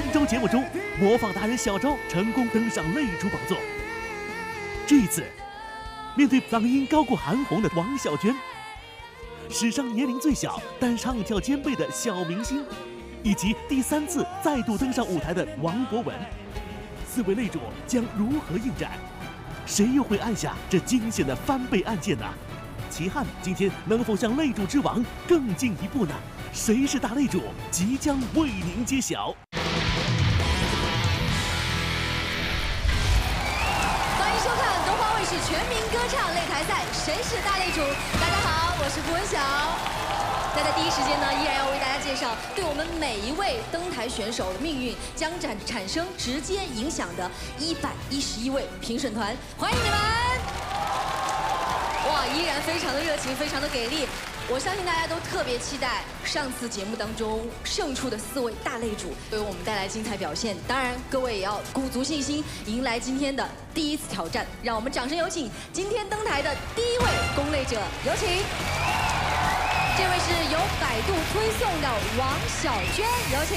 上周节目中，模仿达人小昭成功登上擂主宝座。这一次，面对嗓音高过韩红的王小娟，史上年龄最小但唱跳兼备的小明星，以及第三次再度登上舞台的王博文，四位擂主将如何应战？谁又会按下这惊险的翻倍按键呢？齐汉今天能否向擂主之王更进一步呢？谁是大擂主？即将为您揭晓。唱擂台赛，谁是大擂主？大家好，我是胡文晓。那在第一时间呢，依然要为大家介绍对我们每一位登台选手的命运将产产生直接影响的一百一十一位评审团，欢迎你们！哇，依然非常的热情，非常的给力。我相信大家都特别期待上次节目当中胜出的四位大擂主为我们带来精彩表现。当然，各位也要鼓足信心，迎来今天的第一次挑战。让我们掌声有请今天登台的第一位攻擂者，有请。这位是由百度推送的王小娟，有请。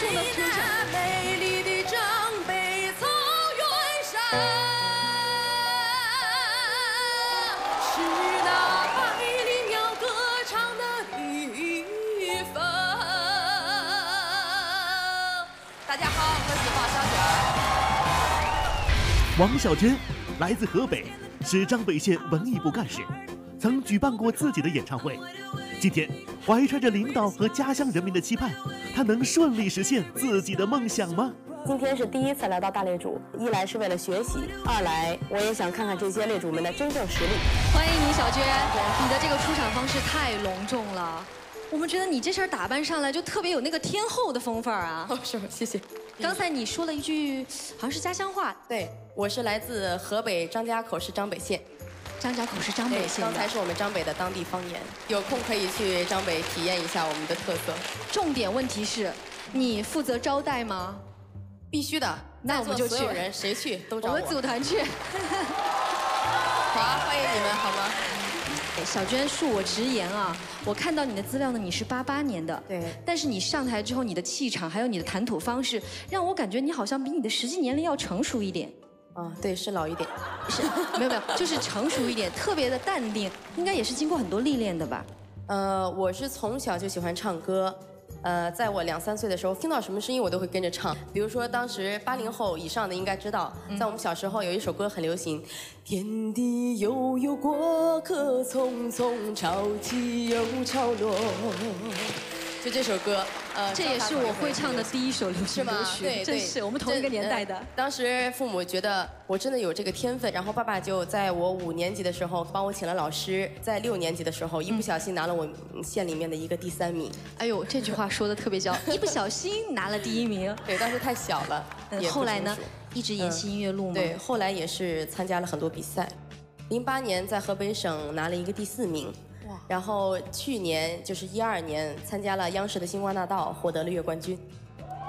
祝能出场。王小娟来自河北，是张北县文艺部干事，曾举办过自己的演唱会。今天怀揣着领导和家乡人民的期盼，她能顺利实现自己的梦想吗？今天是第一次来到大擂主，一来是为了学习，二来我也想看看这些擂主们的真正实力。欢迎你，小娟。你的这个出场方式太隆重了，我们觉得你这身打扮上来就特别有那个天后的风范儿啊。哦，是吗？谢谢。刚才你说了一句，好像是家乡话，对，我是来自河北张家口市张北县。张家口是张北，县刚才。是我们张北的当地方言，有空可以去张北体验一下我们的特色。重点问题是，你负责招待吗？必须的，那我们就去所有人谁去都找我。我们组团去。好啊，欢迎你们，好吗？小娟，恕我直言啊，我看到你的资料呢，你是八八年的，对但是你上台之后，你的气场还有你的谈吐方式，让我感觉你好像比你的实际年龄要成熟一点。啊，对，是老一点。是，没有没有，就是成熟一点，特别的淡定，应该也是经过很多历练的吧？呃，我是从小就喜欢唱歌。呃，在我两三岁的时候，听到什么声音我都会跟着唱。比如说，当时八零后以上的应该知道，在我们小时候有一首歌很流行，天地悠悠过客匆匆，潮起又潮落。就这首歌，呃，这也是我会唱的。第一首流行歌？曲，对，真对是我们同一个年代的呃。当时父母觉得我真的有这个天分，然后爸爸就在我五年级的时候帮我请了老师，在六年级的时候一不小心拿了我县里面的一个第三名。哎呦，这句话说的特别骄，一不小心拿了第一名。对，当时太小了。后来呢，一直沿袭音乐路吗？对，后来也是参加了很多比赛。零八年在河北省拿了一个第四名。哇然后去年就是一二年参加了央视的星光大道，获得了月冠军。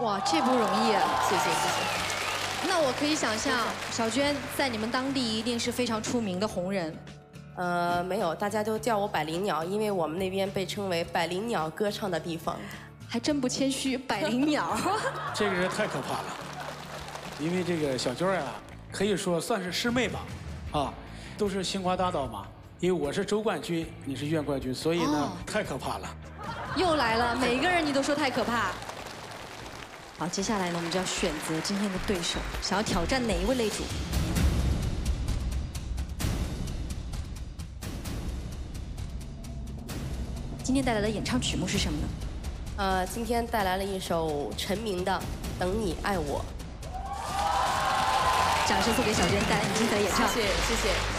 哇，这不容易。谢谢谢谢。那我可以想象，小娟在你们当地一定是非常出名的红人。呃，没有，大家都叫我百灵鸟，因为我们那边被称为百灵鸟歌唱的地方。还真不谦虚，百灵鸟。这个人太可怕了，因为这个小娟啊，可以说算是师妹吧，啊，都是星光大道嘛。因为我是周冠军，你是院冠军，所以呢，哦太可怕了。又来了，每一个人你都说太可怕。好，接下来呢，我们就要选择今天的对手，想要挑战哪一位擂主？今天带来的演唱曲目是什么呢？呃，今天带来了一首陈明的《等你爱我掌声送给小娟带来你精彩的演》，唱。谢谢谢谢。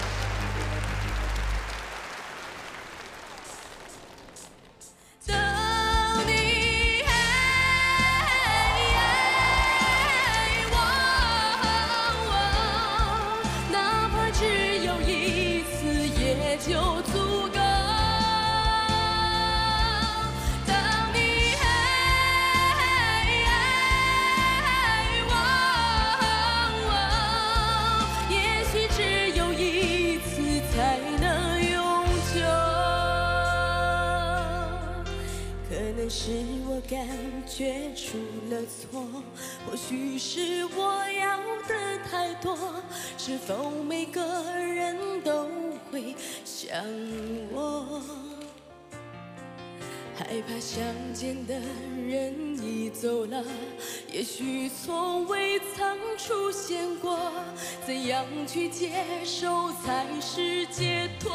见的人已走了，也许从未曾出现过。怎样去接受才是解脱？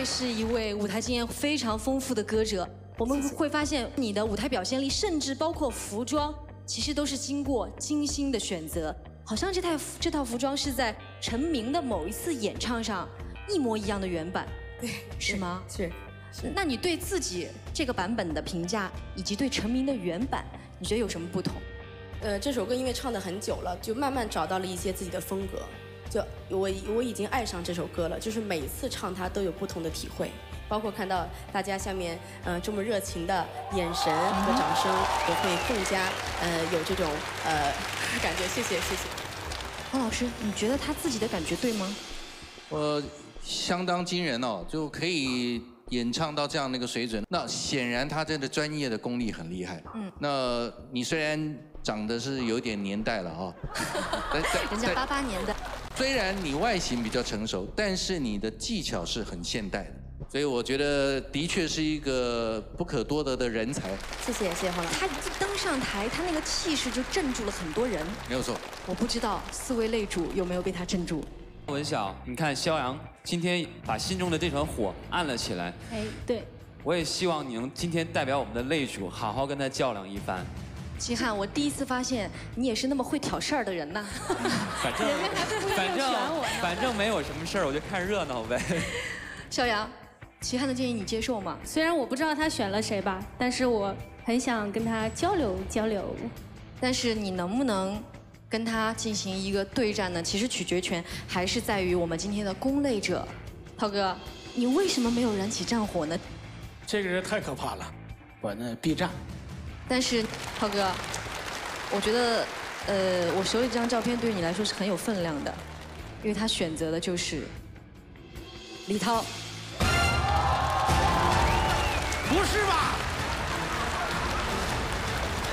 的不愧是一位舞台经验非常丰富的歌者。我们会发现你的舞台表现力，甚至包括服装，其实都是经过精心的选择。好像这套这套服装是在陈明的某一次演唱上一模一样的原版，对是吗？是是。那你对自己这个版本的评价，以及对陈明的原版，你觉得有什么不同？呃，这首歌因为唱的很久了，就慢慢找到了一些自己的风格。就我我已经爱上这首歌了，就是每次唱它都有不同的体会，包括看到大家下面呃这么热情的眼神和掌声，我会更加呃有这种呃感觉。谢谢谢谢。黄老师，你觉得他自己的感觉对吗？呃，相当惊人哦，就可以演唱到这样的一个水准。那显然他真的专业的功力很厉害。嗯，那你虽然长得是有点年代了啊、但但人家八八年的，虽然你外形比较成熟，但是你的技巧是很现代的，所以我觉得的确是一个不可多得的人才，谢谢谢谢黄老师。他一登上台，他那个气势就镇住了很多人。没有错。我不知道四位擂主有没有被他镇住。文晓，你看肖阳今天把心中的这团火按了起来，哎，对，我也希望你能今天代表我们的擂主，好好跟他较量一番。齐汉，我第一次发现你也是那么会挑事儿的人呐。反正反正反正没有什么事儿，我就看热闹呗。肖阳，齐汉的建议你接受吗？虽然我不知道他选了谁吧，但是我很想跟他交流交流。但是你能不能跟他进行一个对战呢？其实取决权还是在于我们今天的攻擂者，涛哥，你为什么没有燃起战火呢？这个人太可怕了，我呢避战。但是涛哥，我觉得，呃，我手里这张照片对于你来说是很有分量的，因为他选择的就是李涛。不是吧？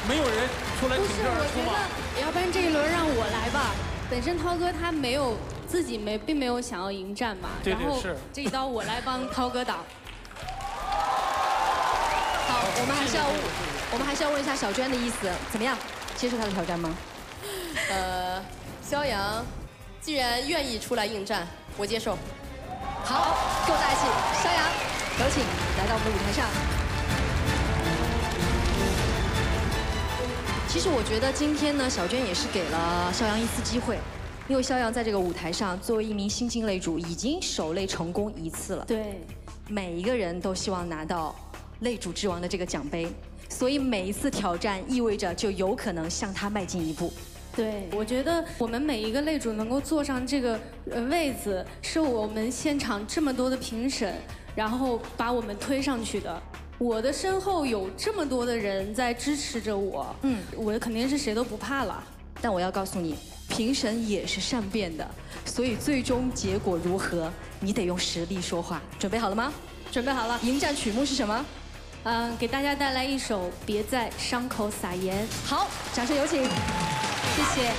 没有人出来挺不是，我觉？得要不然这一轮让我来吧。本身涛哥他没有自己没并没有想要迎战嘛，然后这一刀我来帮涛哥挡。好，我们还是要，我们还是要问一下小娟的意思，怎么样？接受她的挑战吗？呃，肖阳，既然愿意出来应战，我接受。好，跟我在一起，肖阳，有请来到我们的舞台上。其实我觉得今天呢，小娟也是给了肖阳一次机会，因为肖阳在这个舞台上作为一名新晋擂主，已经守擂成功一次了。对，每一个人都希望拿到擂主之王的这个奖杯，所以每一次挑战意味着就有可能向他迈进一步。对，我觉得我们每一个擂主能够坐上这个呃位子，是我们现场这么多的评审，然后把我们推上去的。我的身后有这么多的人在支持着我，嗯，我肯定是谁都不怕了。但我要告诉你，评审也是善变的，所以最终结果如何，你得用实力说话。准备好了吗？准备好了。迎战曲目是什么？嗯，给大家带来一首《别在伤口撒盐》。好，掌声有请。谢谢。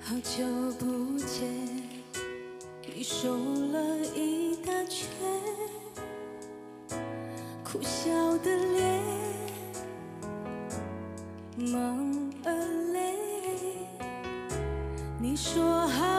好久不见，你瘦了一大圈，苦笑的脸，你说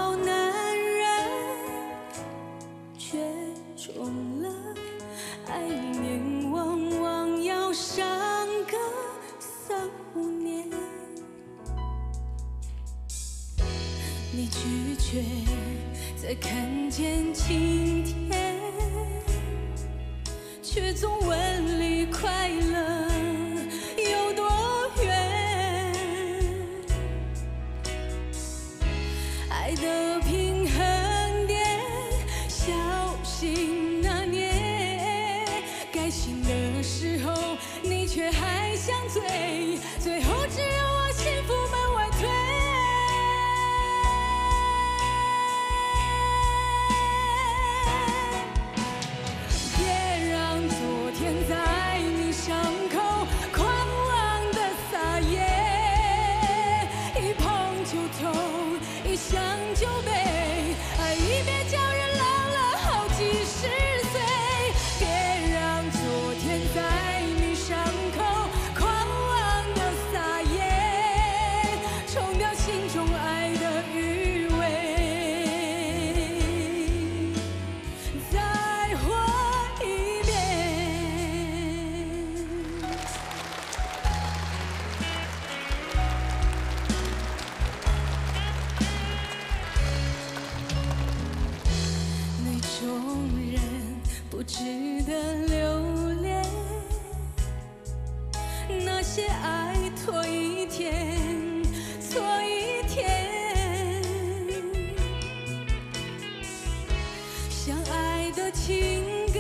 的情歌，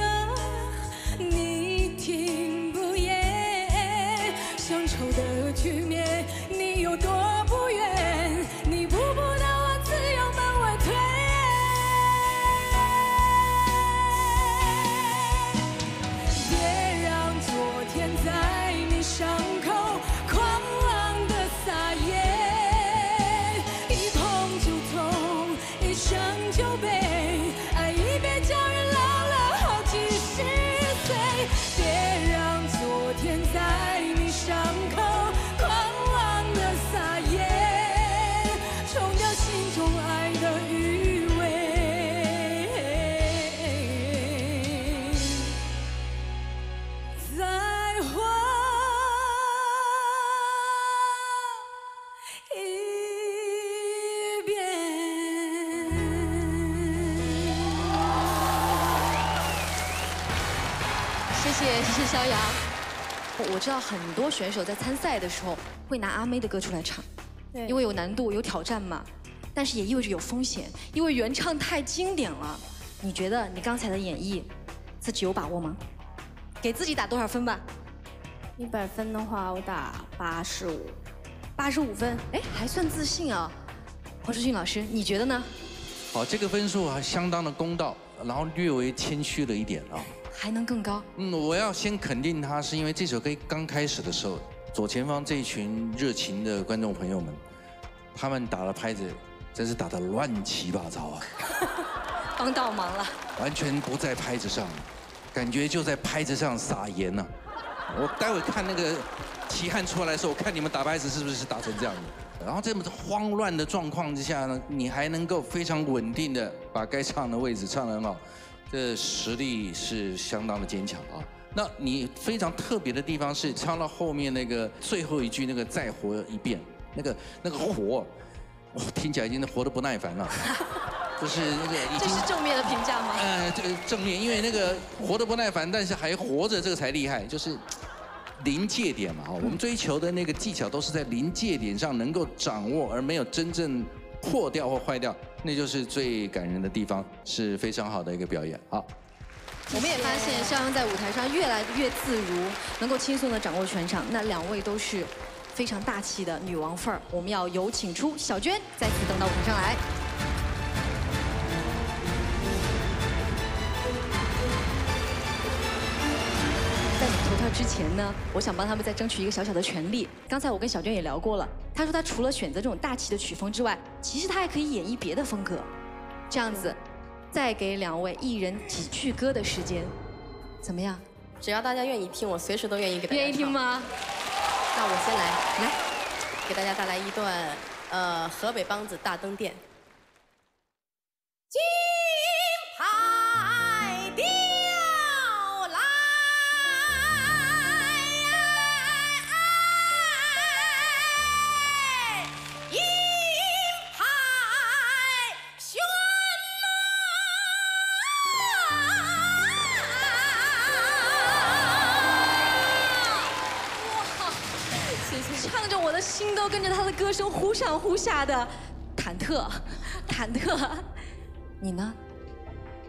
你听不厌；乡愁的局面，你有多知道很多选手在参赛的时候会拿阿妹的歌出来唱，对因为有难度有挑战嘛，但是也意味着有风险，因为原唱太经典了。你觉得你刚才的演绎，自己有把握吗？给自己打多少分吧？一百分的话，我打八十五。八十五分，哎，还算自信啊。黄世俊老师，你觉得呢？好，这个分数还相当的公道，然后略微谦虚了一点啊。还能更高？嗯，我要先肯定他，是因为这首歌刚开始的时候，左前方这一群热情的观众朋友们，他们打了拍子，真是打得乱七八糟啊，帮倒忙了。完全不在拍子上，感觉就在拍子上撒盐呢、我待会看那个齐汉出来的时候，我看你们打拍子是不是打成这样的。然后这么慌乱的状况之下呢，你还能够非常稳定的把该唱的位置唱得很好，这实力是相当的坚强啊。那你非常特别的地方是唱到后面那个最后一句那个再活一遍，那个那个活，我，听起来已经活得不耐烦了。就是那个这是正面的评价吗？呃，这个正面，因为那个活得不耐烦，但是还活着，这个才厉害，就是临界点嘛。哦，我们追求的那个技巧都是在临界点上能够掌握，而没有真正破掉或坏掉，那就是最感人的地方，是非常好的一个表演。好，我们也发现肖央在舞台上越来越自如，能够轻松的掌握全场。那两位都是非常大气的女王范儿，我们要有请出小娟再次登到舞台上来。之前呢，我想帮他们再争取一个小小的权利。刚才我跟小娟也聊过了，她说她除了选择这种大气的曲风之外，其实她还可以演绎别的风格。这样子，再给两位一人几句歌的时间，怎么样？只要大家愿意听，我随时都愿意给大家。愿意听？吗？那我先来，来，给大家带来一段呃河北梆子《大灯店》。心都跟着他的歌声忽上忽下的忐忑，忐忑。你呢，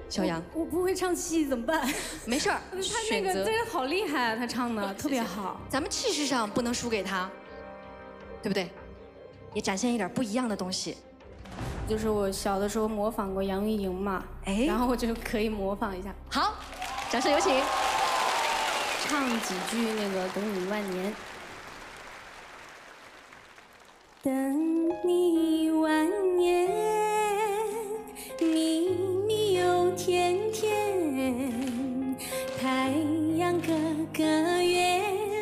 小杨？我不会唱戏怎么办？没事儿，他那个真的好厉害啊，他唱的 特别好。咱们气势上不能输给他，对不对？也展现一点不一样的东西。就是我小的时候模仿过杨钰莹嘛，哎然后我就可以模仿一下，好，掌声有请。唱几句那个《等你万年》。等你万年，秘密又甜甜，太阳哥哥，月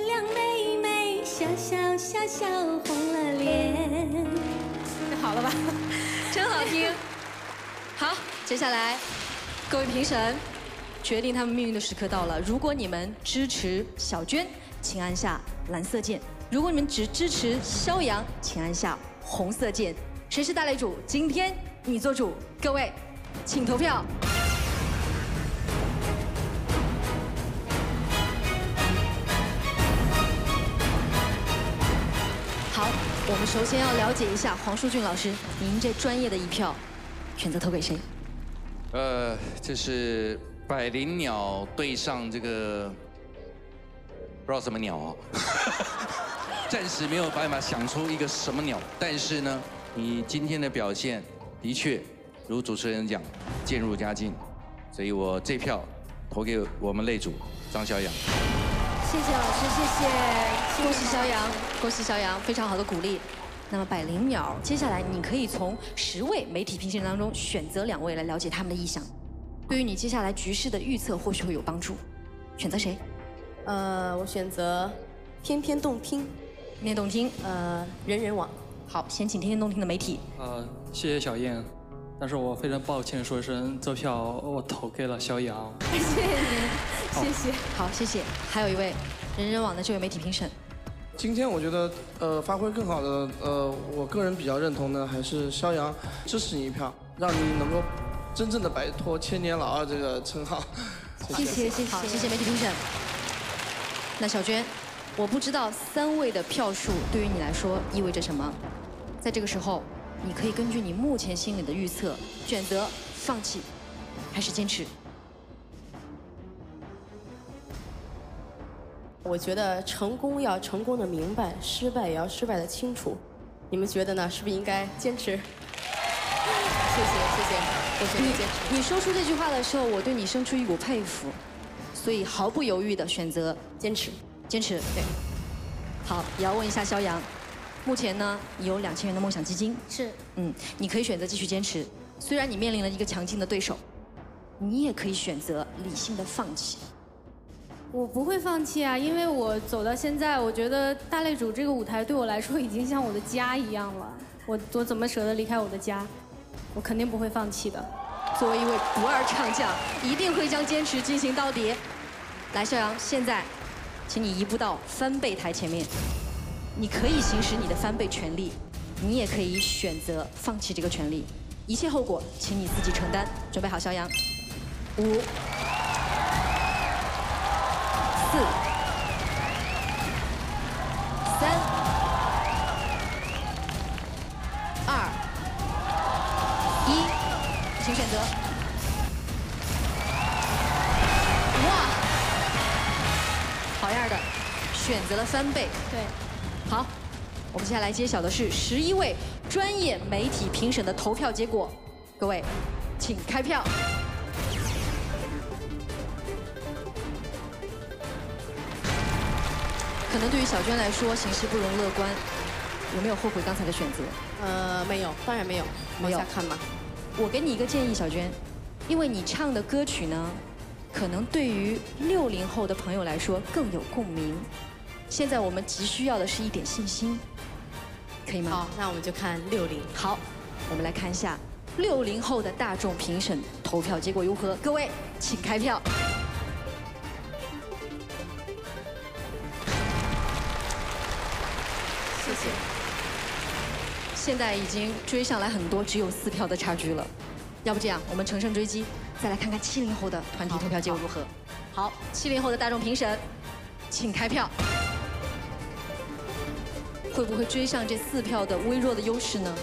亮妹妹，笑笑笑笑红了脸。好了吧？真好听。好，接下来各位评审，决定他们命运的时刻到了。如果你们支持小娟，请按下蓝色键；如果你们只支持肖阳，请按下红色键。谁是大擂主？今天你做主。各位，请投票。好，我们首先要了解一下黄舒骏老师，您这专业的一票，选择投给谁？呃，这是百灵鸟对上这个不知道什么鸟啊，暂时没有办法想出一个什么鸟。但是呢，你今天的表现的确如主持人讲，渐入佳境，所以我这票投给我们擂主张小阳。谢谢老师，谢谢，恭喜肖阳，恭喜肖阳，非常好的鼓励。那么百灵鸟，接下来你可以从十位媒体评审当中选择两位来了解他们的意向，对于你接下来局势的预测或许会有帮助。选择谁？呃，我选择天天动听，天天动听。呃，人人网。好，先请天天动听的媒体。呃，谢谢小燕，但是我非常抱歉说一声，这票我投给了肖阳。谢谢您，谢谢。好，谢谢。还有一位人人网的这位媒体评审，今天我觉得，呃，发挥更好的，呃，我个人比较认同的还是肖阳，支持你一票，让你能够真正的摆脱千年老二这个称号。谢谢谢谢，好，谢谢媒体评审。那小娟，我不知道三位的票数对于你来说意味着什么，在这个时候，你可以根据你目前心里的预测，选择放弃，还是坚持。我觉得成功要成功的明白，失败也要失败的清楚。你们觉得呢？是不是应该坚持？谢谢谢谢，我选择坚持。你说出这句话的时候，我对你生出一股佩服，所以毫不犹豫的选择坚持，坚持。对。好，也要问一下肖阳，目前呢，你有两千元的梦想基金，是，嗯，你可以选择继续坚持，虽然你面临了一个强劲的对手，你也可以选择理性的放弃。我不会放弃啊，因为我走到现在，我觉得大擂主这个舞台对我来说已经像我的家一样了。我我怎么舍得离开我的家？我肯定不会放弃的。作为一位不二唱将，一定会将坚持进行到底。来，肖阳，现在，请你移步到翻倍台前面，你可以行使你的翻倍权利，你也可以选择放弃这个权利。一切后果请你自己承担。准备好，肖阳。五、四、三、选择了翻倍。对，好，我们接下来揭晓的是十一位专业媒体评审的投票结果，各位，请开票。可能对于小娟来说，形势不容乐观，有没有后悔刚才的选择？呃，没有，当然没有，往下看吧。我给你一个建议，小娟，因为你唱的歌曲呢，可能对于六零后的朋友来说更有共鸣。现在我们急需要的是一点信心，可以吗？好，那我们就看六零。好，我们来看一下六零后的大众评审投票结果如何？各位，请开票。谢谢。现在已经追上来很多，只有四票的差距了。要不这样，我们乘胜追击，再来看看七零后的团体投票结果如何。好，七零后的大众评审，请开票。会不会追上这四票的微弱的优势呢？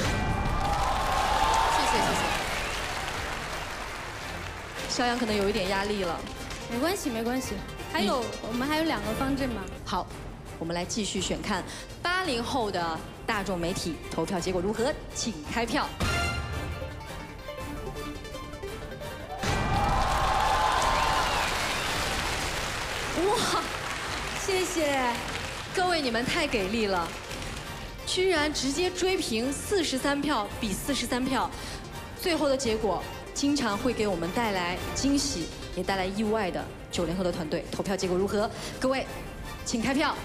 谢谢谢谢。肖阳可能有一点压力了。没关系没关系，还有我们还有两个方阵嘛。好，我们来继续选看八零后的大众媒体投票结果如何，请开票。哇，谢谢各位，你们太给力了，居然直接追平四十三票比四十三票，最后的结果经常会给我们带来惊喜，也带来意外的。九零后的团队投票结果如何？各位，请开票。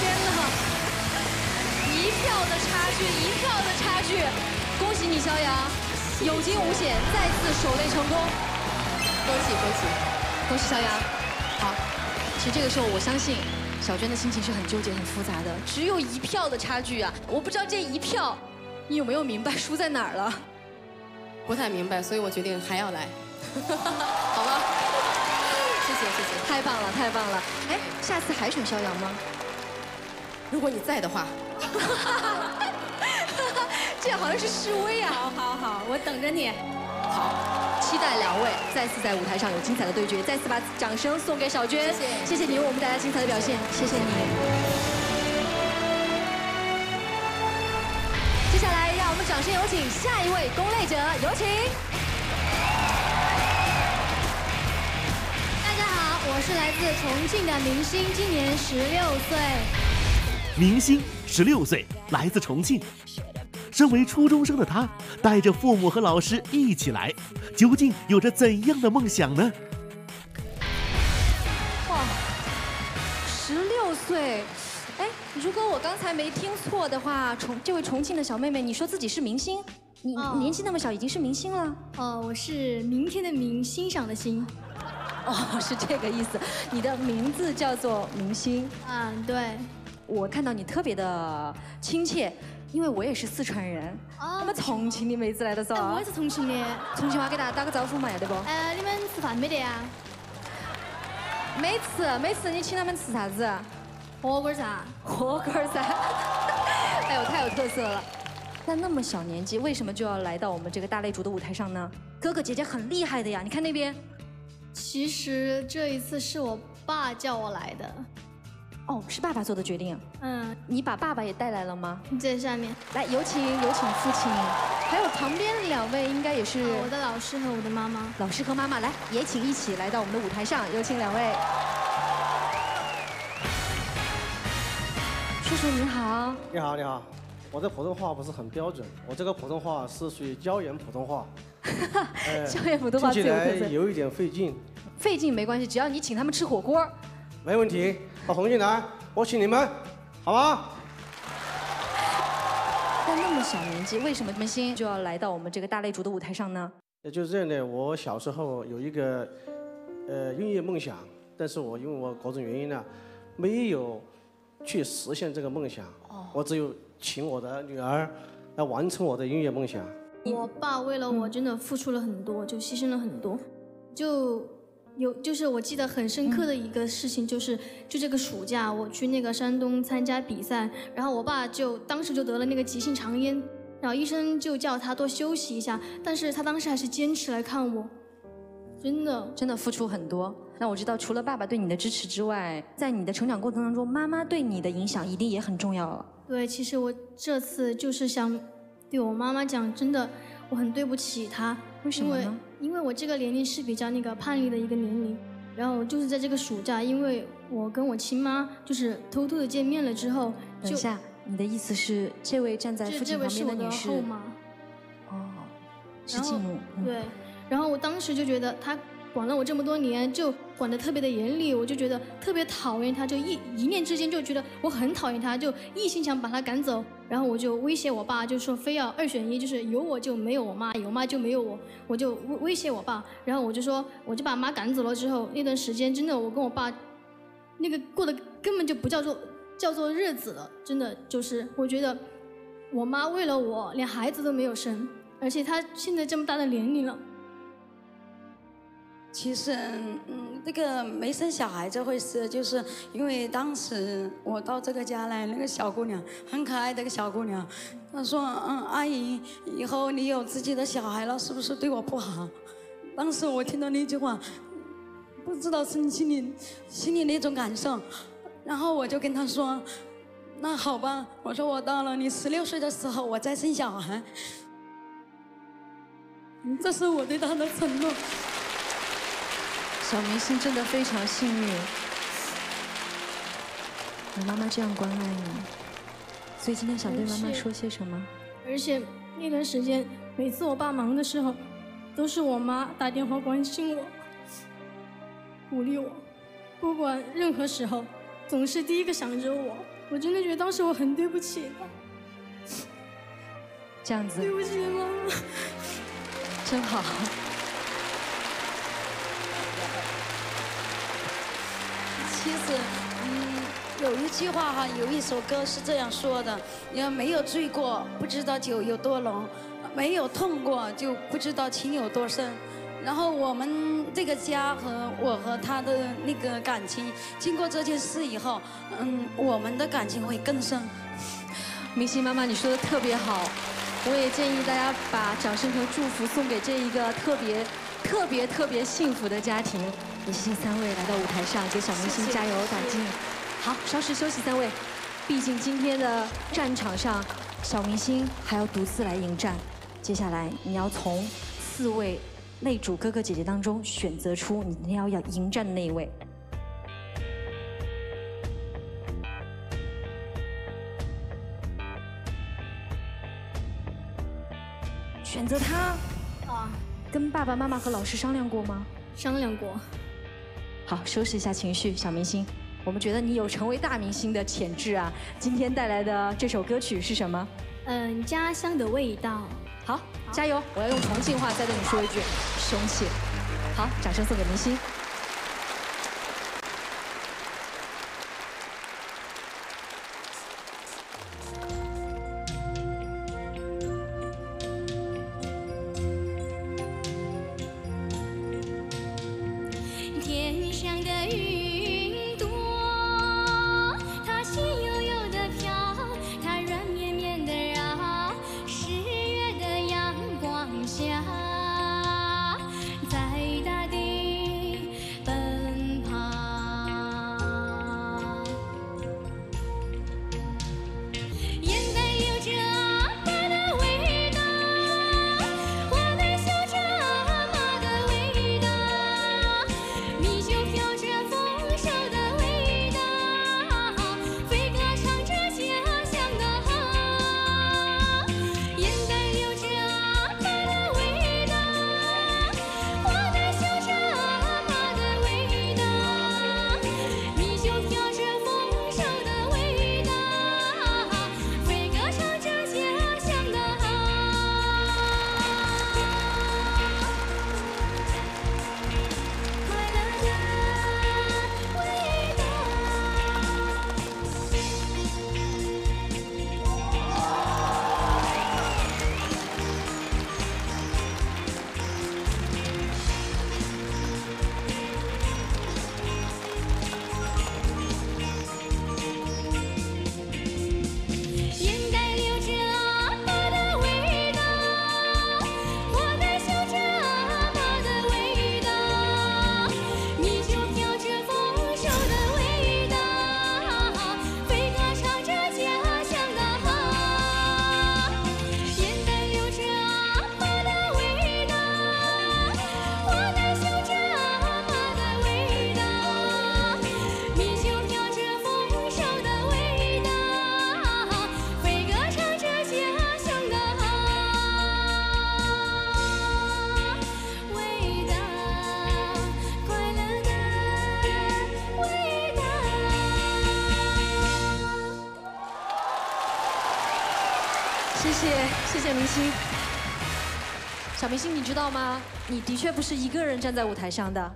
天哪，一票的差距，一票的差距，恭喜你，肖阳，有惊无险，再次守擂成功。恭喜恭喜，恭喜肖阳。好，其实这个时候我相信小娟的心情是很纠结、很复杂的，只有一票的差距啊！我不知道这一票，你有没有明白输在哪儿了？不太明白，所以我决定还要来，好吧？谢谢谢谢，太棒了，太棒了！哎，下次还选肖阳吗？如果你在的话，这好像是示威啊！好好好，我等着你。好，期待两位再次在舞台上有精彩的对决，再次把掌声送给小娟，谢谢谢谢你为我们带来精彩的表现，谢谢你。接下来让我们掌声有请下一位攻擂者，有请。大家好，我是来自重庆的明星，今年十六岁。明星十六岁，来自重庆。身为初中生的他，带着父母和老师一起来，究竟有着怎样的梦想呢？哇，十六岁，哎，如果我刚才没听错的话，重这位重庆的小妹妹，你说自己是明星，你哦年纪那么小已经是明星了？哦，我是明天的明，欣赏的欣。哦，是这个意思。你的名字叫做明星。嗯，对。我看到你特别的亲切，因为我也是四川人。哦我们重庆的妹子来的哎，嗦。我也是重庆的。重庆话给大家打个招呼嘛，要得不？呃，你们吃饭没得呀？没吃，没吃，你请他们吃啥子？火锅噻。火锅噻。哎呦，太有特色了。那那么小年纪，为什么就要来到我们这个大擂主的舞台上呢？哥哥姐姐很厉害的呀，你看那边。其实这一次是我爸叫我来的。哦，是爸爸做的决定。嗯，你把爸爸也带来了吗？在下面。来，有请有请父亲，还有旁边两位应该也是我的老师和我的妈妈。老师和妈妈，来也请一起来到我们的舞台上，有请两位。叔叔你好，你好，你好，我这普通话不是很标准，我这个普通话是属于椒盐普通话，哎椒盐普通话听起来最有特色有一点费劲，费劲没关系，只要你请他们吃火锅。没问题。把红俊来，我请你们，好吗？但那么小年纪，为什么明星就要来到我们这个大擂主的舞台上呢？也就是这样的，我小时候有一个呃音乐梦想，但是我因为我各种原因呢，没有去实现这个梦想，哦我只有请我的女儿来完成我的音乐梦想。我爸为了我真的付出了很多，就牺牲了很多，就有就是我记得很深刻的一个事情，就是就这个暑假我去那个山东参加比赛，然后我爸就当时就得了那个急性肠炎，然后医生就叫他多休息一下，但是他当时还是坚持来看我，真的真的付出很多。那我知道，除了爸爸对你的支持之外，在你的成长过程当中，妈妈对你的影响一定也很重要了。对，其实我这次就是想对我妈妈讲，真的我很对不起她，为什么呢因为我这个年龄是比较那个叛逆的一个年龄，然后就是在这个暑假，因为我跟我亲妈就是偷偷的见面了之后，就等一下，你的意思是这位站在这父亲旁这位是我的边女士后妈，哦，是继母。嗯对，然后我当时就觉得他管了我这么多年，就管得特别的严厉，我就觉得特别讨厌他，就一一念之间就觉得我很讨厌他，就一心想把他赶走。然后我就威胁我爸，就说非要二选一，就是有我就没有我妈，有妈就没有我，我就威威胁我爸。然后我就说，我就把妈赶走了之后，那段时间真的我跟我爸那个过得根本就不叫做叫做日子了，真的就是我觉得我妈为了我连孩子都没有生，而且她现在这么大的年龄了。其实，嗯，这个没生小孩这回事，就是因为当时我到这个家来，那个小姑娘很可爱的一个小姑娘，她说：“嗯，阿姨，以后你有自己的小孩了，是不是对我不好？”当时我听到那句话，不知道是你心里心里那种感受，然后我就跟她说：“那好吧，我说我到了你十六岁的时候，我再生小孩。”这是我对她的承诺。小明星真的非常幸运，有妈妈这样关爱你，所以今天想对妈妈说些什么？而且那段时间，每次我爸忙的时候，都是我妈打电话关心我，鼓励我，不管任何时候，总是第一个想着我。我真的觉得当时我很对不起她，这样子对不起妈妈。真好。其实，嗯，有一句话哈，有一首歌是这样说的：，你要没有醉过，不知道酒有多浓；，没有痛过，就不知道情有多深。然后我们这个家和我和他的那个感情，经过这件事以后，嗯，我们的感情会更深。明星妈妈，你说的特别好，我也建议大家把掌声和祝福送给这一个特别、特别、特别幸福的家庭。也谢谢三位来到舞台上给小明星加油打气。好，稍事休息，三位。毕竟今天的战场上，小明星还要独自来迎战。接下来你要从四位擂主哥哥姐姐当中选择出你今天要要迎战的那一位。选择他，跟爸爸妈妈和老师商量过吗？商量过。好，收拾一下情绪，小明星。我们觉得你有成为大明星的潜质啊！今天带来的这首歌曲是什么？嗯，家乡的味道。好，加油！我要用重庆话再对你说一句，雄起。好，掌声送给明星。明星。小明星，你知道吗？你的确不是一个人站在舞台上的。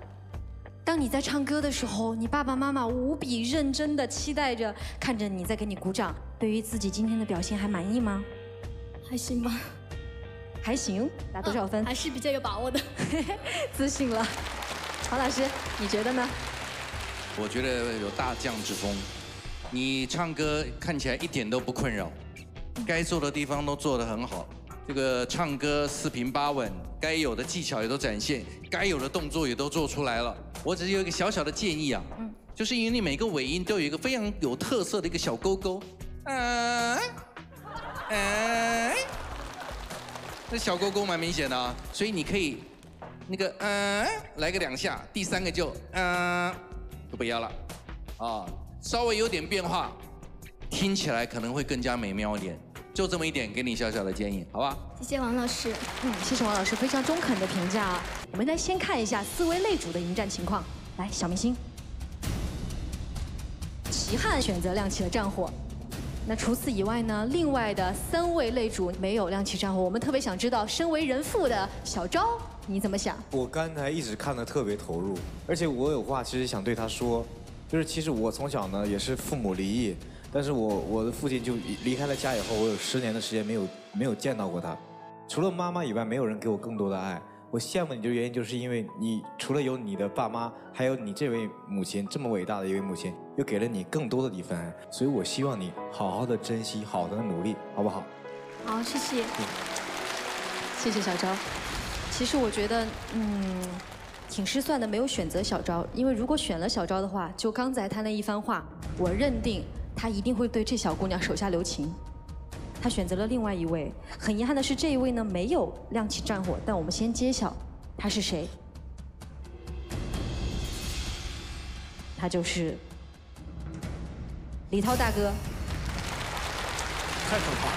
当你在唱歌的时候，你爸爸妈妈无比认真的期待着看着你在给你鼓掌。对于自己今天的表现还满意吗？还行吧，还行，打多少分？还是比较有把握的。自信了。黄老师，你觉得呢？我觉得有大将之风，你唱歌看起来一点都不困扰，该做的地方都做得很好，这个唱歌四平八稳，该有的技巧也都展现，该有的动作也都做出来了。我只是有一个小小的建议啊，就是因为你每个尾音都有一个非常有特色的一个小勾勾，嗯，哎，那小勾勾蛮明显的啊，所以你可以那个嗯来个两下，第三个就嗯就不要了，啊，稍微有点变化，听起来可能会更加美妙一点。就这么一点，给你小小的建议，好吧？谢谢王老师。嗯，谢谢王老师非常中肯的评价啊。我们来先看一下四位擂主的迎战情况。来，小明星，齐汉选择亮起了战火。那除此以外呢？另外的三位擂主没有亮起战火。我们特别想知道，身为人父的小昭，你怎么想？我刚才一直看得特别投入，而且我有话其实想对他说，就是其实我从小呢也是父母离异，但是我我的父亲就离开了家以后，我有十年的时间没有没有见到过他，除了妈妈以外，没有人给我更多的爱。我羡慕你的原因，就是因为你除了有你的爸妈，还有你这位母亲这么伟大的一位母亲，又给了你更多的一份爱，所以我希望你好好的珍惜，好好的努力，好不好？好，谢谢。谢谢小昭。其实我觉得，嗯，挺失算的，没有选择小昭，因为如果选了小昭的话，就刚才他那一番话，我认定他一定会对这小姑娘手下留情。他选择了另外一位，很遗憾的是这一位呢没有亮起战火，但我们先揭晓他是谁。他就是李涛大哥。太可怕了！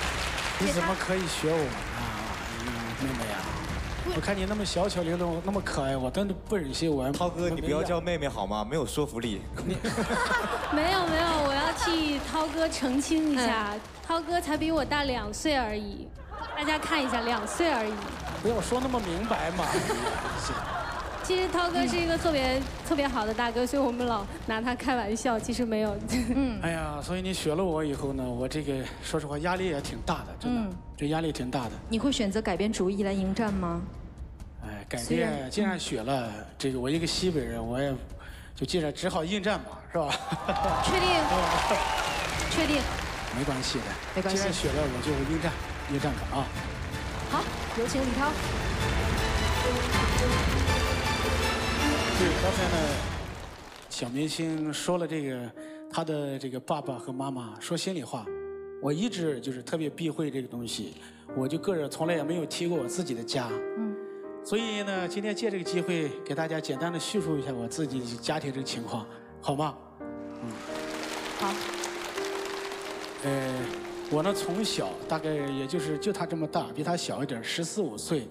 你怎么可以学我呢，嗯妹妹呀？我看你那么小巧玲珑，那么可爱，我真的不忍心。我涛哥，你不要叫妹妹好吗？没有说服力。没有没有，我要替涛哥澄清一下，涛哥才比我大两岁而已，大家看一下，两岁而已。不要说那么明白嘛。其实涛哥是一个特别特别好的大哥，所以我们老拿他开玩笑，其实没有。嗯。哎呀，所以你学了我以后呢，我这个说实话压力也挺大的，真的，这压力挺大的。你会选择改变主意来迎战吗？哎，改变，既然学了，这个我一个西北人，我也就既然只好应战嘛，是吧？确定？确定？没关系的，没关系。既然学了，我就应战，应战吧啊！好，有请李涛。对，刚才呢，小明星说了这个，他的这个爸爸和妈妈。说心里话，我一直就是特别避讳这个东西，我就个人从来也没有提过我自己的家。嗯。所以呢，今天借这个机会给大家简单的叙述一下我自己家庭这个情况，好吗？嗯。好。呃，我呢从小大概也就是就他这么大，比他小一点，十四五岁。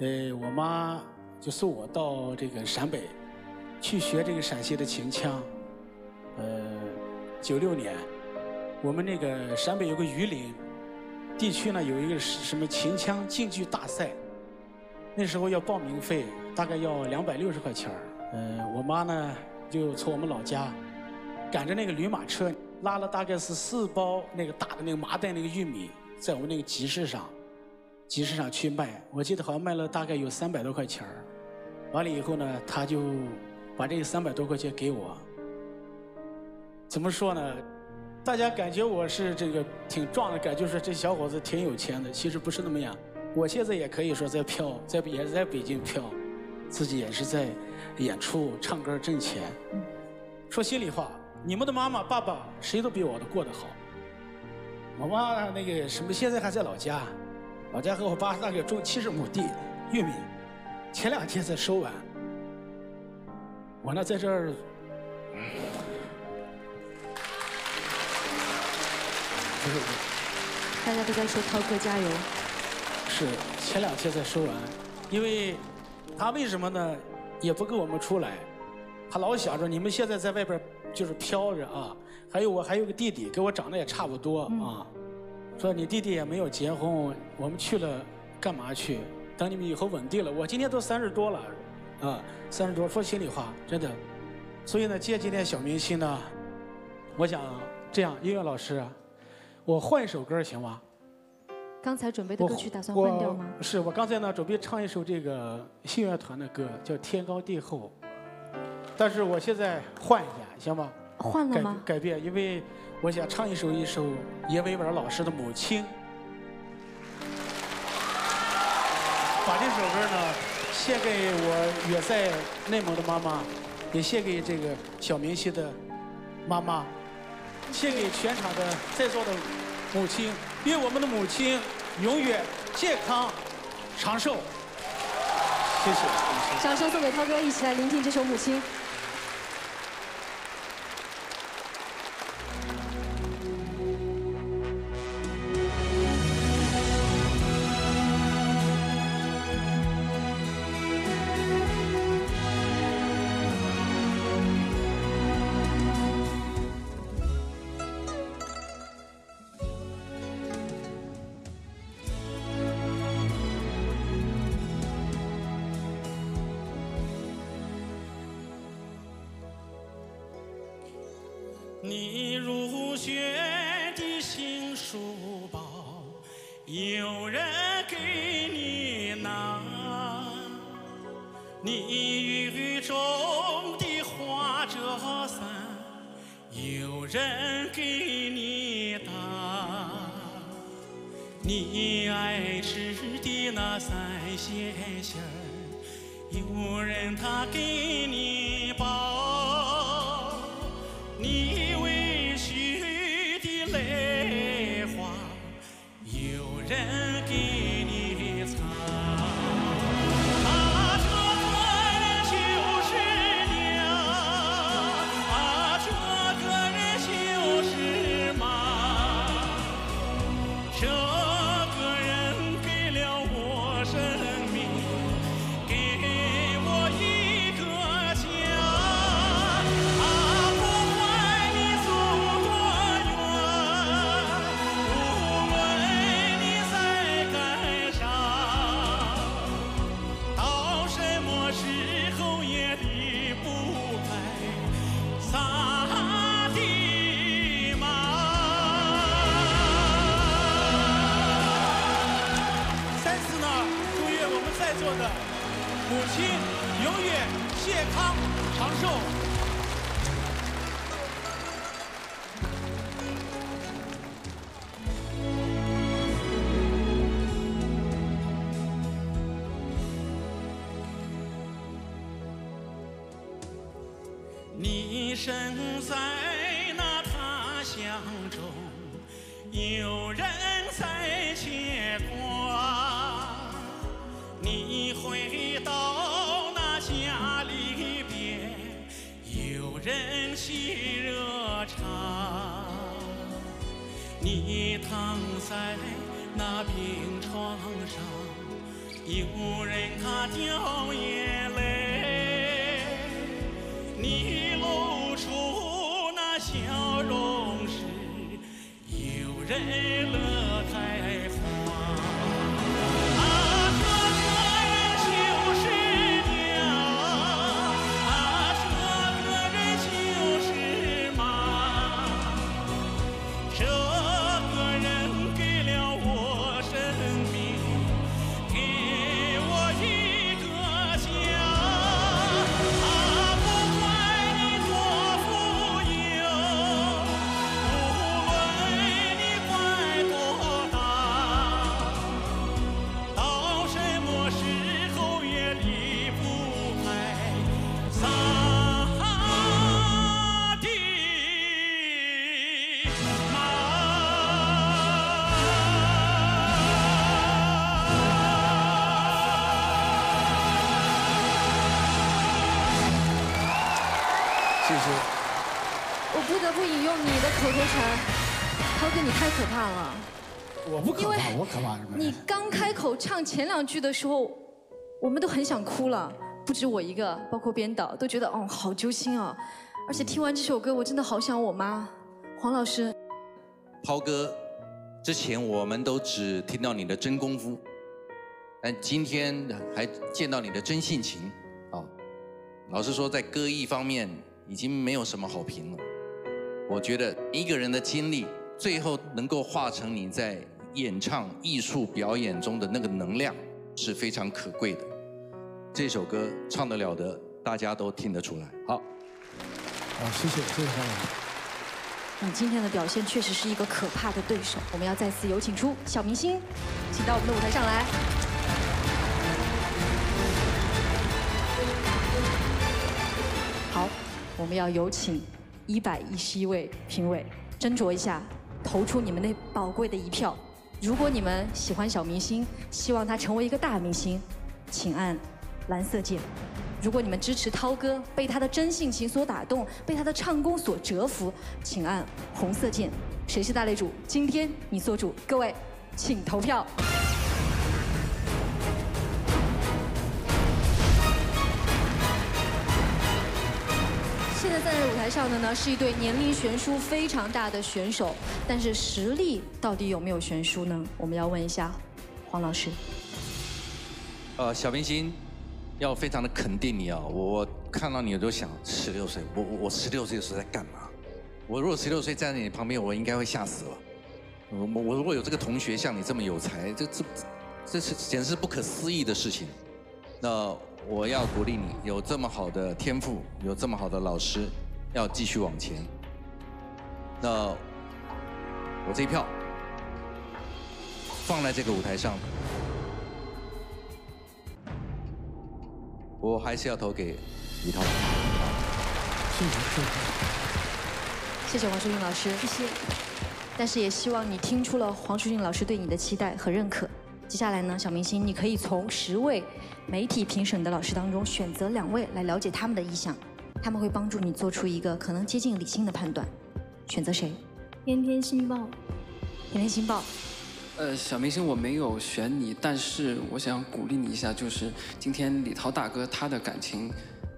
呃，我妈就送我到这个陕北。去学这个陕西的秦腔，呃，九六年，我们那个陕北有个榆林地区呢，有一个什么秦腔竞剧大赛，那时候要报名费，大概要两百六十块钱儿。呃，我妈呢就从我们老家赶着那个驴马车，拉了大概是四包那个大的那个麻袋那个玉米，在我们那个集市上，集市上去卖。我记得好像卖了大概有三百多块钱儿。完了以后呢，他就。把这三百多块钱给我，怎么说呢？大家感觉我是这个挺壮的，感觉说这小伙子挺有钱的，其实不是那么样。我现在也可以说在漂，在也是在北京漂，自己也是在演出、唱歌挣钱。说心里话，你们的妈妈、爸爸谁都比我的过得好。我妈那个什么，现在还在老家，老家和我爸大概种七十亩地玉米，前两天才收完。我呢，在这儿，大家都在说涛哥加油。是前两天才收完，因为他为什么呢？也不跟我们出来，他老想着你们现在在外边就是飘着啊。还有我还有个弟弟，跟我长得也差不多啊。说你弟弟也没有结婚，我们去了干嘛去？等你们以后稳定了，我今天都三十多了，啊，三十多，说心里话，真的。所以呢，接今天小明星呢，我想这样，音乐老师，我换一首歌行吗？刚才准备的歌曲打算换掉吗？是我刚才呢准备唱一首这个信乐团的歌，叫《天高地厚》，但是我现在换一下，行吗？换了吗改变，因为我想唱一首一首阎维文老师的《母亲》，把这首歌呢献给我远在内蒙的妈妈，也献给这个小明星的妈妈，献给全场的在座的母亲，愿我们的母亲永远健康长寿。谢谢。掌声送给涛哥，一起来聆听这首《母亲》。前两句的时候，我们都很想哭了，不止我一个，包括编导都觉得哦好揪心啊。而且听完这首歌，我真的好想我妈。黄老师，涛哥之前我们都只听到你的真功夫，但今天还见到你的真性情啊！老实说，在歌艺方面已经没有什么好评了。我觉得一个人的经历，最后能够化成你在演唱艺术表演中的那个能量，是非常可贵的。这首歌唱得了的，大家都听得出来。好，好，谢谢，谢谢张老师。你今天的表现确实是一个可怕的对手。我们要再次有请出小明星，请到我们的舞台上来。好，我们要有请一百一十一位评委斟酌一下，投出你们那宝贵的一票。如果你们喜欢小明星，希望他成为一个大明星，请按蓝色键。如果你们支持涛哥，被他的真性情所打动，被他的唱功所折服，请按红色键。谁是大擂主？今天你做主，各位，请投票。站在舞台上的呢，是一对年龄悬殊非常大的选手，但是实力到底有没有悬殊呢？我们要问一下黄老师。呃，小明星，要非常的肯定你啊！我看到你我就想，十六岁，我我我十六岁的时候在干嘛？我如果十六岁站在你旁边，我应该会吓死了。我我我如果有这个同学像你这么有才，这这这是简直是不可思议的事情。那我要鼓励你，有这么好的天赋，有这么好的老师，要继续往前。那我这一票放在这个舞台上，我还是要投给李涛。谢谢谢谢。黄淑俊老师，谢谢。但是也希望你听出了黄淑俊老师对你的期待和认可。接下来呢，小明星，你可以从十位媒体评审的老师当中选择两位来了解他们的意向，他们会帮助你做出一个可能接近理性的判断。选择谁？天天星报，天天星报。呃，小明星我没有选你，但是我想鼓励你一下，就是今天李涛大哥他的感情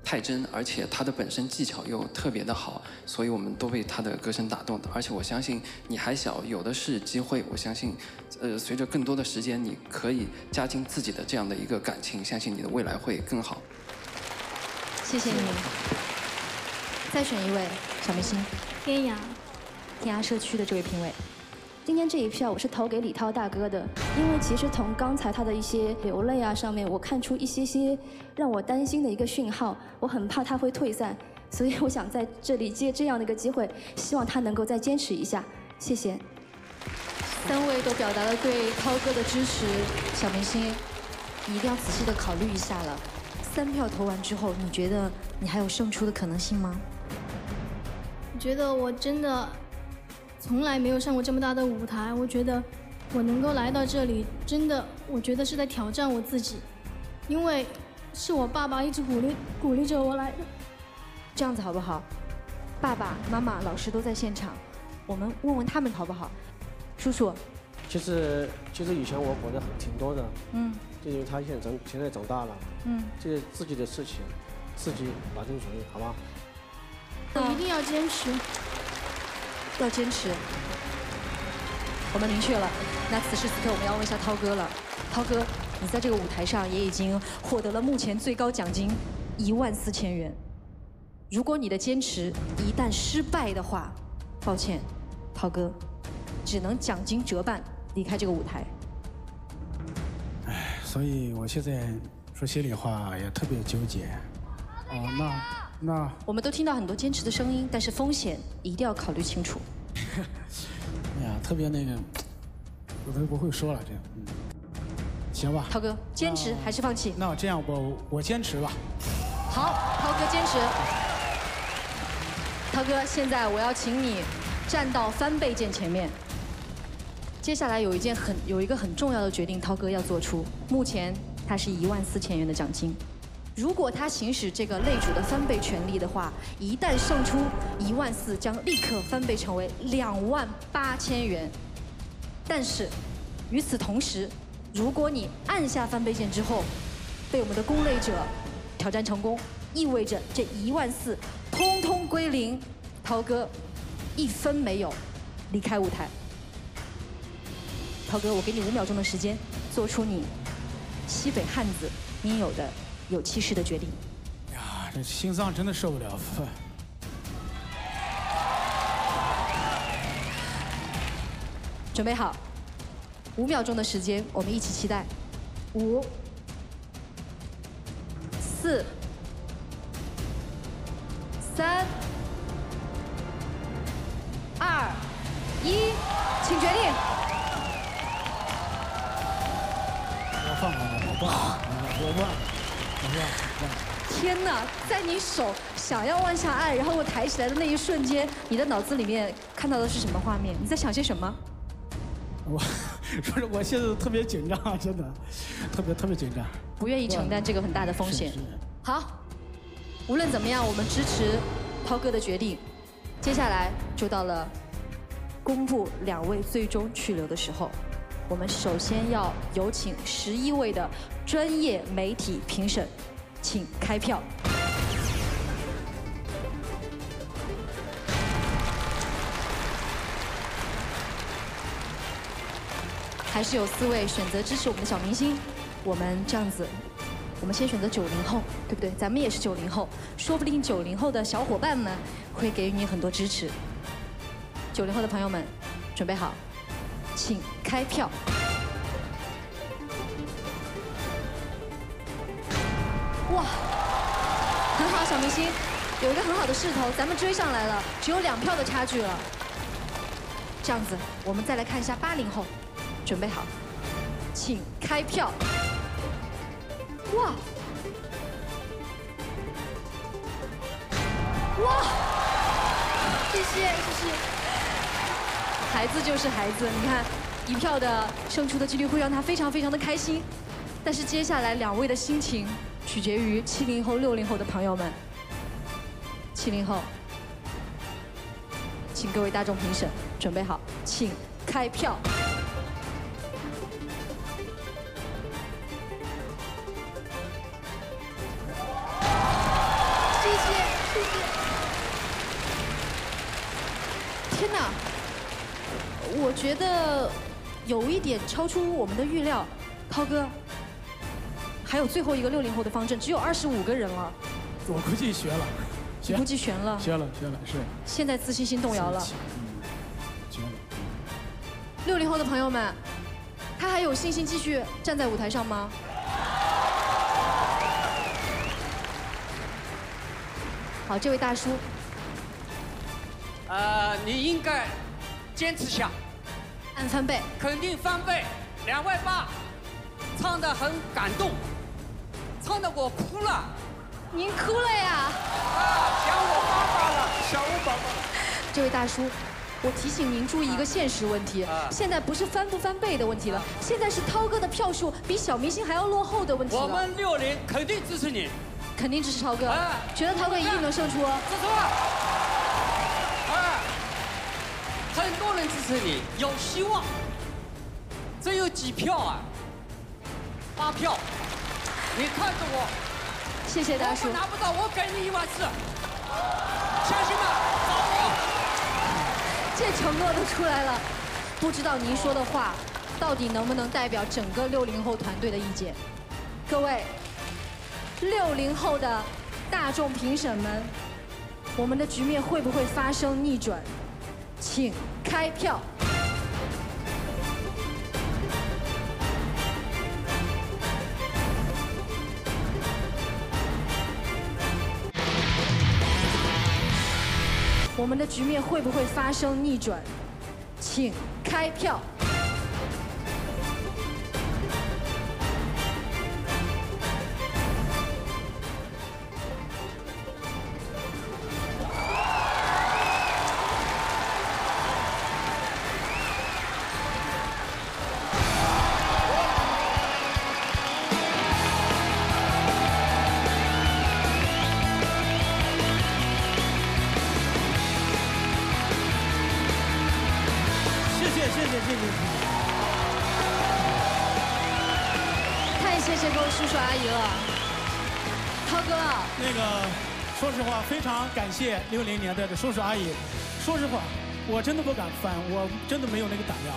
太真，而且他的本身技巧又特别的好，所以我们都被他的歌声打动的。而且我相信你还小，有的是机会。我相信，呃，随着更多的时间，你可以加进自己的这样的一个感情，相信你的未来会更好。谢谢你。再选一位小明星，天涯，天涯社区的这位评委。今天这一票我是投给李涛大哥的，因为其实从刚才他的一些流泪啊上面，我看出一些些让我担心的一个讯号，我很怕他会退散，所以我想在这里借这样的一个机会，希望他能够再坚持一下，谢谢。三位都表达了对涛哥的支持，小明星，你一定要仔细的考虑一下了。三票投完之后，你觉得你还有胜出的可能性吗？我觉得我真的从来没有上过这么大的舞台，我觉得我能够来到这里，真的我觉得是在挑战我自己，因为是我爸爸一直鼓励鼓励着我来的。这样子好不好？爸爸妈妈、老师都在现场，我们问问他们好不好？叔叔，其实其实以前我管的挺多的，嗯，就因为他现在长现在长大了，嗯，这自己的事情自己拿定主意，好吗？我一定要坚持。要坚持。我们明确了，那此时此刻我们要问一下涛哥了。涛哥，你在这个舞台上也已经获得了目前最高奖金一万四千元。如果你的坚持一旦失败的话，抱歉，涛哥，只能奖金折半离开这个舞台。哎，所以我现在说心里话也特别纠结。哦，那那我们都听到很多坚持的声音，但是风险一定要考虑清楚。哎呀，特别那个，我都不会说了，这样，嗯，行吧。涛哥，坚持还是放弃？那我这样，我我坚持吧。好，涛哥坚持。涛哥，现在我要请你站到翻倍键前面。接下来有一件很有一个很重要的决定，涛哥要做出。目前他是一万四千元的奖金，如果他行使这个擂主的翻倍权利的话，一旦胜出，一万四将立刻翻倍成为两万八千元。但是与此同时，如果你按下翻倍键之后，被我们的攻擂者挑战成功，意味着这一万四通通归零，涛哥一分没有，离开舞台。涛哥，我给你五秒钟的时间，做出你西北汉子应有的有气势的决定。呀，这心脏真的受不了。准备好，五秒钟的时间，我们一起期待。五、四、三、二、一，请决定。我放开了，我放，我放，我放。天哪，在你手想要往下按，然后我抬起来的那一瞬间，你的脑子里面看到的是什么画面？你在想些什么？我说是我现在特别紧张，真的，特别特别紧张。不愿意承担这个很大的风险。好，无论怎么样，我们支持涛哥的决定。接下来就到了公布两位最终去留的时候。我们首先要有请十一位的专业媒体评审，请开票。还是有四位选择支持我们的小明星。我们这样子，我们先选择九零后，对不对？咱们也是九零后，说不定九零后的小伙伴们会给予你很多支持。九零后的朋友们，准备好，请开票。哇，很好，小明星有一个很好的势头，咱们追上来了，只有两票的差距了。这样子，我们再来看一下八零后，准备好，请开票。哇！哇！谢谢谢谢。孩子就是孩子，你看，一票的胜出的几率会让他非常非常的开心。但是接下来两位的心情取决于七零后、六零后的朋友们。七零后，请各位大众评审准备好，请开票。谢谢谢谢。天哪，我觉得有一点超出我们的预料，涛哥。还有最后一个六零后的方阵，只有二十五个人了。我估计悬了，你估计悬了，悬了，悬了，是。现在自信心动摇了。悬了。六零后的朋友们，他还有信心继续站在舞台上吗？好，这位大叔，呃，你应该坚持下，按翻倍，肯定翻倍，两万八，唱得很感动，唱得我哭了。您哭了呀？啊，想我爸爸了，想我宝宝。这位大叔，我提醒您注意一个现实问题，现在不是翻不翻倍的问题了，现在是涛哥的票数比小明星还要落后的问题了。我们六零肯定支持你，肯定支持涛哥，觉得涛哥一定能胜出。支持我。啊，很多人支持你，有希望。只有几票啊？八票。你看着我。谢谢大叔。我拿不到，我给你一万四。相信吗？找我。这承诺都出来了，不知道您说的话到底能不能代表整个六零后团队的意见？各位，六零后的大众评审们，我们的局面会不会发生逆转？请开票。我们的局面会不会发生逆转？请开票。谢六零年代的叔叔阿姨。说实话，我真的不敢翻，我真的没有那个胆量。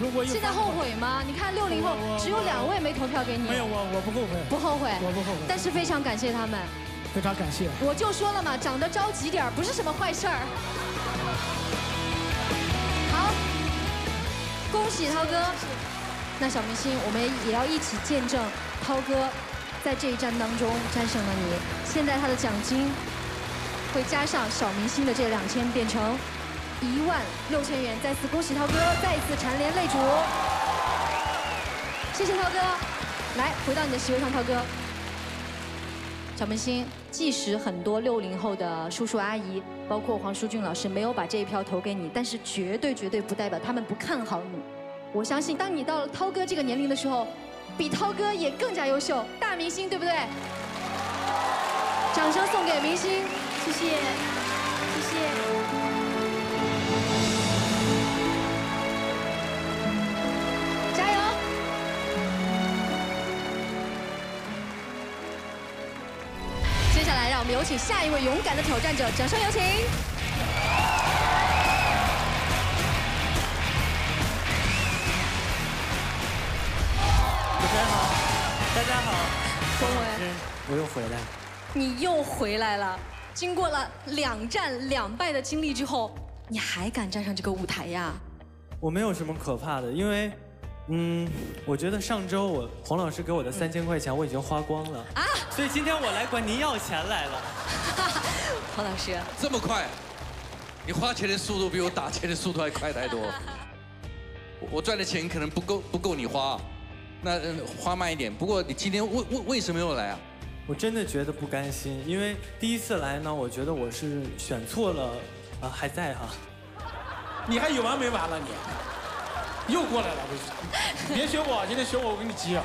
如果有现在后悔吗？你看六零后只有两位没投票给你。没有，我我不后悔，不后悔，我不后悔，但是非常感谢他们。非常感谢。我就说了嘛，长得着急点儿不是什么坏事儿。好，恭喜涛哥。那小明星，我们也要一起见证涛哥在这一战当中战胜了你。现在他的奖金会加上小明星的这两千，变成一万六千元。再次恭喜涛哥，再次蝉联擂主。谢谢涛哥。来，回到你的席位上，涛哥。小明星，即使很多六零后的叔叔阿姨，包括黄舒骏老师没有把这一票投给你，但是绝对绝对不代表他们不看好你。我相信，当你到了涛哥这个年龄的时候，比涛哥也更加优秀，大明星，对不对？掌声送给明星，谢谢，谢谢。加油！接下来，让我们有请下一位勇敢的挑战者，掌声有请。主持人好，大家好，龚维，我又回来了。你又回来了。经过了两战两败的经历之后，你还敢站上这个舞台呀？我没有什么可怕的，因为，嗯，我觉得上周我黄老师给我的三千块钱我已经花光了啊，所以今天我来管您要钱来了。黄老师，这么快，你花钱的速度比我打钱的速度还快太多。我我赚的钱可能不够不够你花，那嗯花慢一点。不过你今天为为为什么又来啊？我真的觉得不甘心，因为第一次来呢，我觉得我是选错了，啊还在哈。你还有完没完了你？又过来了，不是？别学我，今天学我，我给你急啊！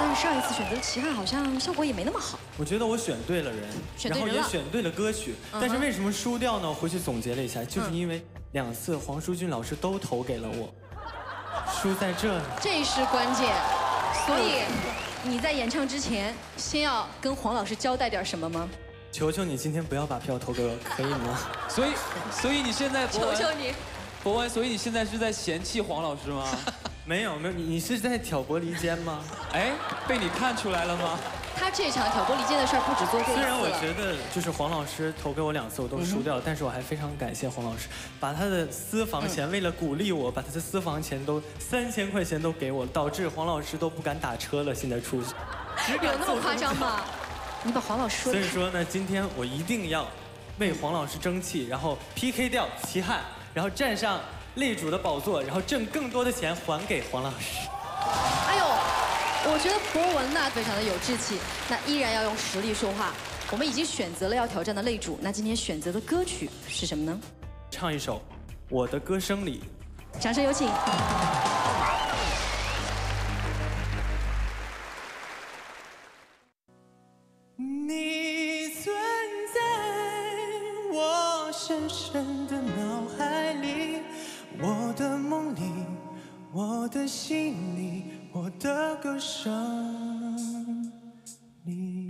但是上一次选择的齐汉好像效果也没那么好。我觉得我选对了人，然后选对人了也选对了歌曲，嗯但是为什么输掉呢？我回去总结了一下，就是因为两次黄舒骏老师都投给了我，输在这里。这是关键，所以你在演唱之前，先要跟黄老师交代点什么吗？求求你今天不要把票投给我，可以吗？所以，所以你现在求求你，博文，所以你现在是在嫌弃黄老师吗？没有没有，你你是在挑拨离间吗？哎，被你看出来了吗？他这场挑拨离间的事儿不止做这一次虽然我觉得就是黄老师投给我两次我都输掉，嗯但是我还非常感谢黄老师，把他的私房钱、为了鼓励我，把他的私房钱都三千块钱都给我，导致黄老师都不敢打车了，现在出去。有那么夸张吗？你把黄老师说的所以说呢，今天我一定要为黄老师争气，然后 PK 掉齐汉，然后站上擂主的宝座，然后挣更多的钱还给黄老师。哎呦，我觉得博文呐非常的有志气，那依然要用实力说话。我们已经选择了要挑战的擂主，那今天选择的歌曲是什么呢？唱一首《我的歌声里》。掌声有请。你存在我深深的脑我的梦里，我的心里，我的歌声里。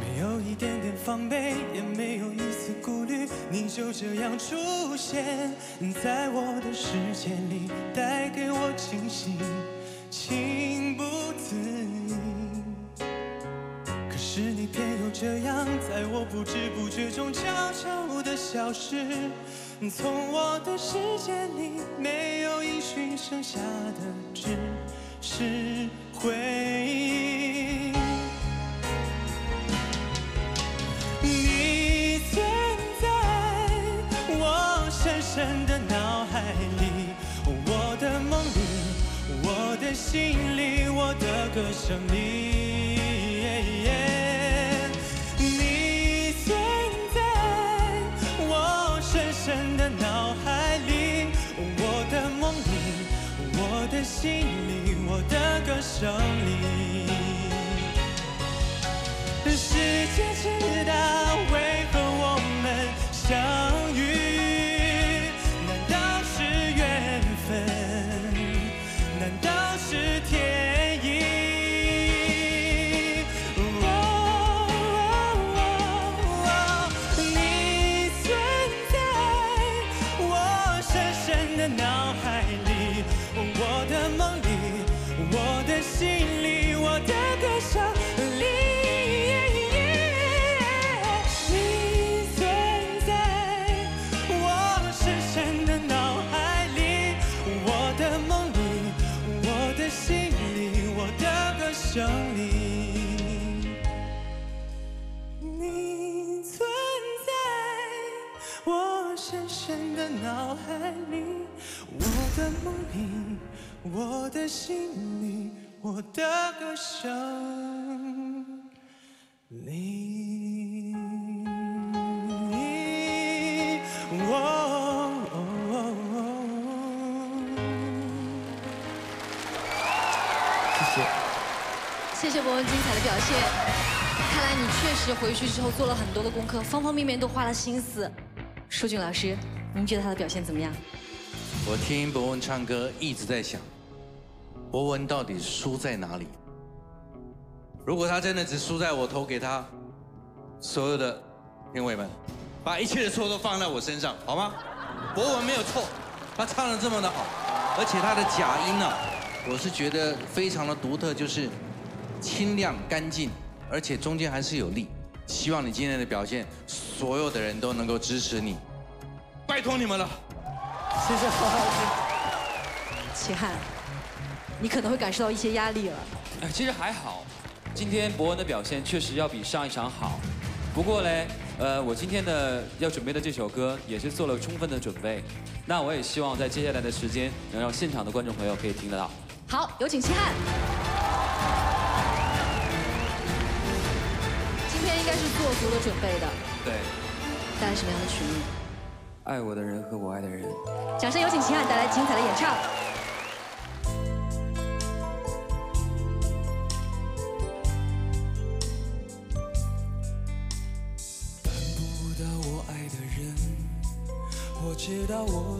没有一点点防备，也没有一丝顾虑，你就这样出现在我的世界里，带给我惊喜，情不自已。是你偏又这样，在我不知不觉中悄悄地消失，从我的世界里没有音讯，剩下的只是回忆。你存在我深深的脑海里，我的梦里，我的心里，我的歌声里。知道。表现。看来你确实回去之后做了很多的功课，方方面面都花了心思。舒俊老师，您觉得他的表现怎么样？我听博文唱歌一直在想，博文到底输在哪里？如果他真的只输在我投给他，所有的评委们，把一切的错都放在我身上，好吗？博文没有错，他唱的这么的好，而且他的假音呢、我是觉得非常的独特，就是清亮干净，而且中间还是有力。希望你今天的表现，所有的人都能够支持你，拜托你们了。谢谢何老师。齐汉，你可能会感受到一些压力了。哎，其实还好，今天博文的表现确实要比上一场好。不过嘞，呃，我今天的要准备的这首歌也是做了充分的准备。那我也希望在接下来的时间，能让现场的观众朋友可以听得到。好，有请齐汉。应该是做足了准备的，对，带来什么样的曲目？爱我的人和我爱的人。掌声有请秦汉带来精彩的演唱。不到我爱的人，我知道我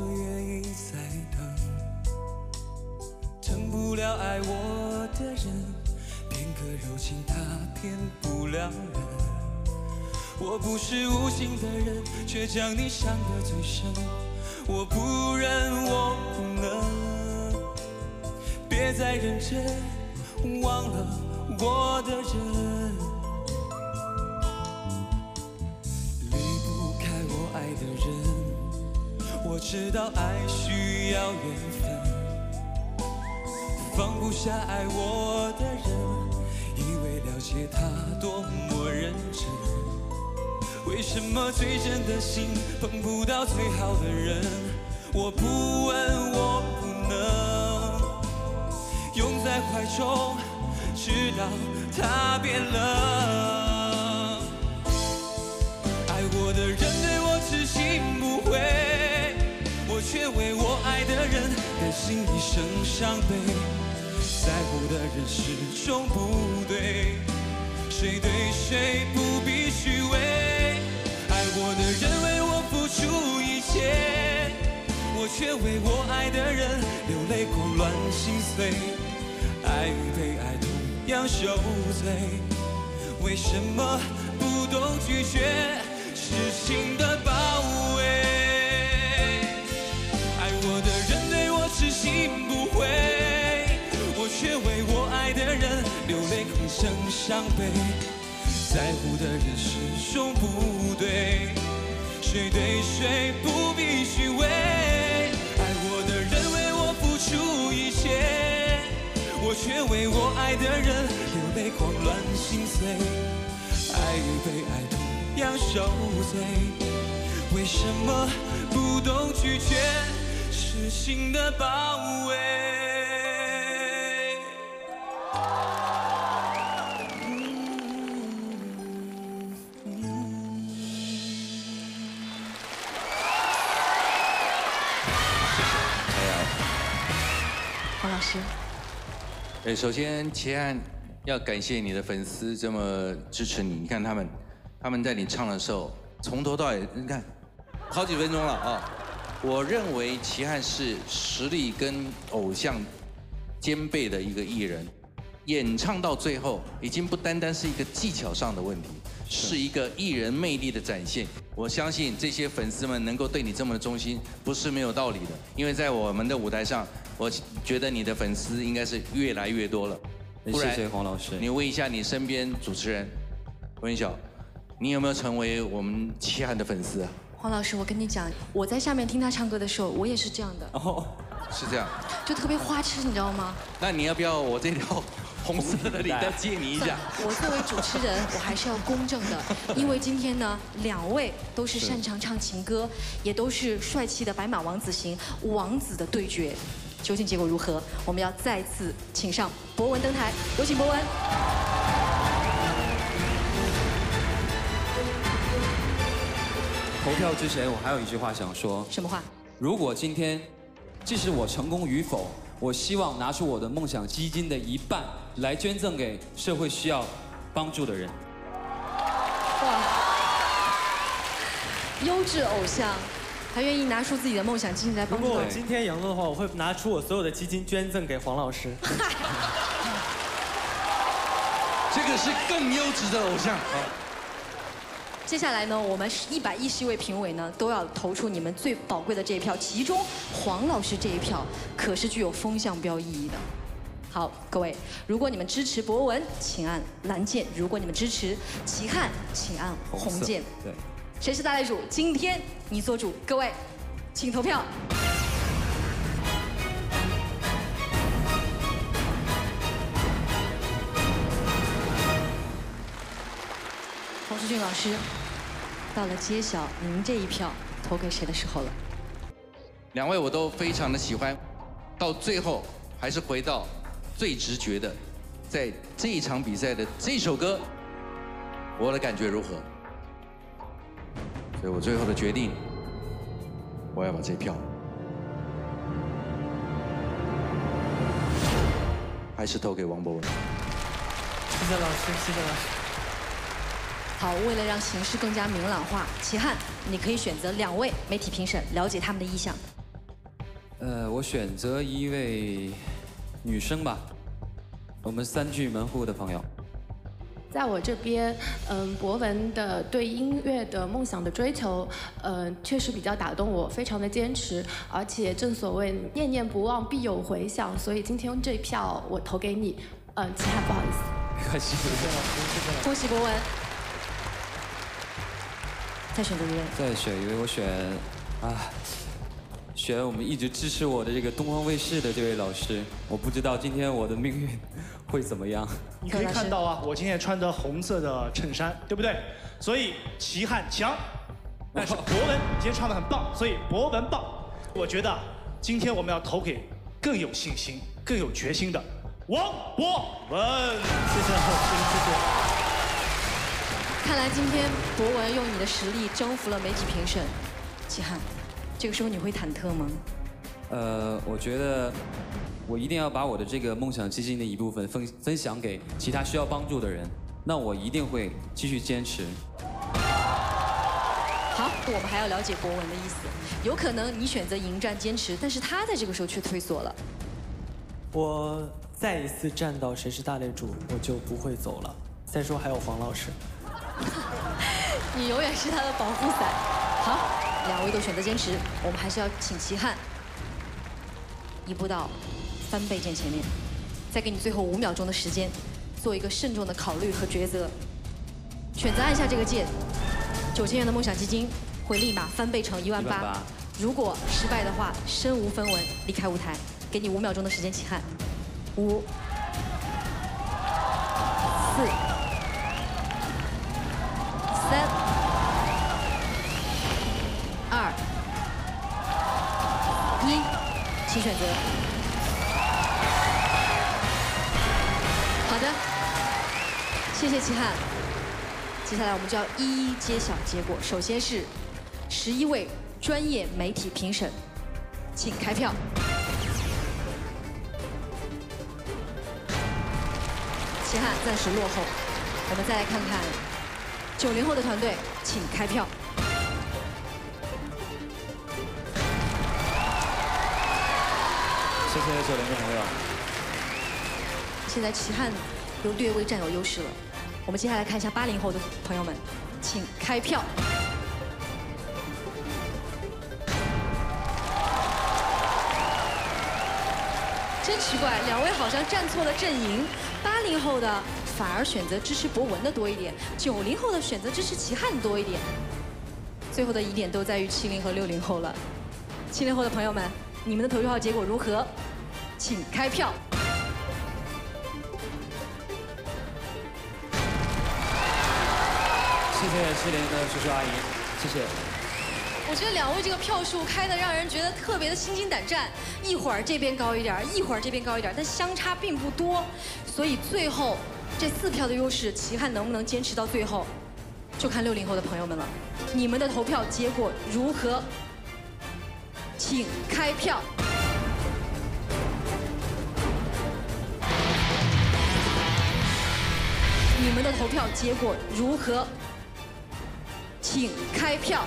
不是无心的人，却将你伤得最深。我不忍，我不能，别再认真，忘了我的人。离不开我爱的人，我知道爱需要缘分，放不下爱我的人，以为了解他多么认真，为什么最真的心碰不到最好的人？我不问，我不能拥在怀中，直到他变冷。爱我的人对我痴心不悔，我却为我爱的人的心一生伤悲。在乎的人始终不对，谁对谁不必虚伪。的人为我付出一切，我却为我爱的人流泪狂乱心碎。爱与被爱同样受罪，为什么不懂拒绝？痴心的包围。爱我的人对我痴心不悔，我却为我爱的人流泪空生伤悲。在乎的人始终不对，谁对谁不必虚伪。爱我的人为我付出一切，我却为我爱的人流泪狂乱心碎。爱与被爱同样受罪，为什么不懂拒绝？痴心的包对，首先齐汉要感谢你的粉丝这么支持你。你看他们，他们在你唱的时候，从头到尾，你看，好几分钟了啊。我认为齐汉是实力跟偶像兼备的一个艺人，演唱到最后，已经不单单是一个技巧上的问题，是一个艺人魅力的展现。我相信这些粉丝们能够对你这么的忠心，不是没有道理的。因为在我们的舞台上，我觉得你的粉丝应该是越来越多了。谢谢黄老师你问一下你身边主持人温晓，你有没有成为我们齐汉的粉丝啊？黄老师，我跟你讲，我在下面听他唱歌的时候，我也是这样的，哦，是这样。就特别花痴，你知道吗？那你要不要我这条红色的领带借你一下？我作为主持人，我还是要公正的，因为今天呢，两位都是擅长唱情歌，也都是帅气的白马王子型王子的对决，究竟结果如何？我们要再次请上博文登台，有请博文。投票之前，我还有一句话想说。什么话？如果今天，即使我成功与否，我希望拿出我的梦想基金的一半来捐赠给社会需要帮助的人。哇，优质偶像，还愿意拿出自己的梦想基金来帮助人。如果我今天赢了的话，我会拿出我所有的基金捐赠给黄老师。这个是更优质的偶像。接下来呢，我们一百一十位评委呢都要投出你们最宝贵的这一票，其中黄老师这一票可是具有风向标意义的。好，各位，如果你们支持博文，请按蓝键；如果你们支持齐汉，请按红键。对。谁是大擂主？今天你做主，各位，请投票。洪世俊老师，到了揭晓您这一票投给谁的时候了。两位我都非常的喜欢，到最后还是回到最直觉的，在这一场比赛的这首歌，我的感觉如何？所以我最后的决定，我要把这票，还是投给王博文。谢谢老师，谢谢老师。好，为了让形势更加明朗化，齐汉，你可以选择两位媒体评审，了解他们的意向。呃，我选择一位女生吧，我们三句门户的朋友。在我这边，嗯，博文的对音乐的梦想的追求，嗯，确实比较打动我，非常的坚持，而且正所谓念念不忘必有回响，所以今天这票我投给你，嗯，其他不好意思。没关系，谢谢老师，谢谢老师。恭喜博文。再选择一位。再选一位，我选啊，选我们一直支持我的这个东方卫视的这位老师。我不知道今天我的命运会怎么样。你可以看到啊，我今天也穿着红色的衬衫，对不对？所以齐汉强，但是博文你今天唱的很棒，所以博文棒。我觉得今天我们要投给更有信心、更有决心的王博文。谢谢谢谢，谢谢。看来今天博文用你的实力征服了媒体评审，齐汉，这个时候你会忐忑吗？呃，我觉得我一定要把我的这个梦想基金的一部分分分享给其他需要帮助的人，那我一定会继续坚持。好，我们还要了解博文的意思。有可能你选择迎战坚持，但是他在这个时候却退缩了。我再一次站到谁是大擂主，我就不会走了。再说还有黄老师。你永远是他的保护伞。好，两位都选择坚持，我们还是要请齐汉移步到翻倍键前面，再给你最后五秒钟的时间，做一个慎重的考虑和抉择。选择按下这个键，九千元的梦想基金会立马翻倍成一万八。如果失败的话，身无分文离开舞台。给你五秒钟的时间，齐汉。五、四。请选择。好的，谢谢齐汉。接下来我们就要一一揭晓结果。首先是十一位专业媒体评审，请开票。齐汉暂时落后，我们再来看看。九零后的团队，请开票。现在九零后朋友，现在齐汉又略微占有优势了。我们接下来看一下八零后的朋友们，请开票。真奇怪，两位好像站错了阵营，八零后的反而选择支持博文的多一点，九零后的选择支持齐汉多一点。最后的疑点都在于七零和六零后了。七零后的朋友们，你们的投票结果如何？请开票。谢谢七零的叔叔阿姨，谢谢。我觉得两位这个票数开的让人觉得特别的心惊胆战，一会儿这边高一点，一会儿这边高一点，但相差并不多，所以最后这四票的优势，齐汉能不能坚持到最后，就看六零后的朋友们了。你们的投票结果如何？请开票。你们的投票结果如何？请开票。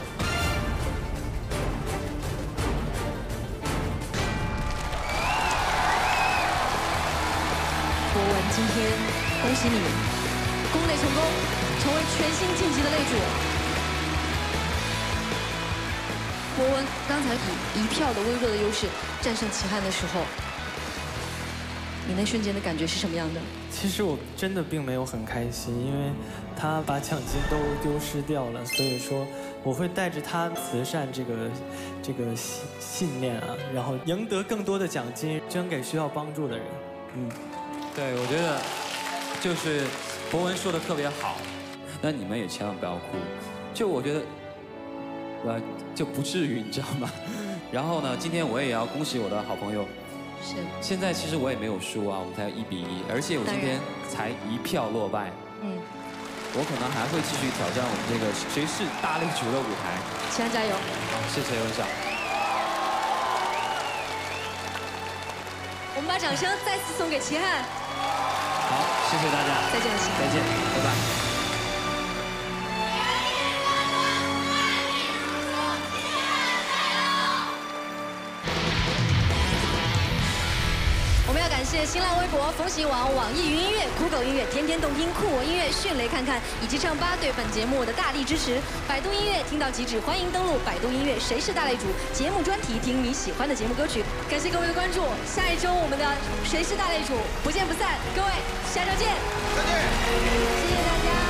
博文，今天恭喜你，攻擂成功，成为全新晋级的擂主。博文刚才以一票的微弱的优势战胜齐汉的时候，你那瞬间的感觉是什么样的？其实我真的并没有很开心，因为他把奖金都丢失掉了，所以说我会带着他慈善这个这个信信念啊，然后赢得更多的奖金，捐给需要帮助的人。嗯，对，我觉得就是博文说的特别好，那你们也千万不要哭。就我觉得，呃，就不至于，你知道吗？然后呢，今天我也要恭喜我的好朋友。是。现在其实我也没有输啊，我们才一比一，而且我今天才一票落败。嗯。我可能还会继续挑战我们这个谁是大擂主的舞台。齐汉加油！好，谢谢文晓。我们把掌声再次送给齐汉。好，谢谢大家。再见，齐。再见，拜拜。新浪微博、风行网、网易云音乐、酷狗音乐、天天动听、酷我音乐、迅雷看看以及唱吧对本节目的大力支持。百度音乐听到极致，欢迎登录百度音乐。谁是大擂主？节目专题，听你喜欢的节目歌曲。感谢各位的关注，下一周我们的谁是大擂主不见不散。各位，下周见。再见。谢谢大家。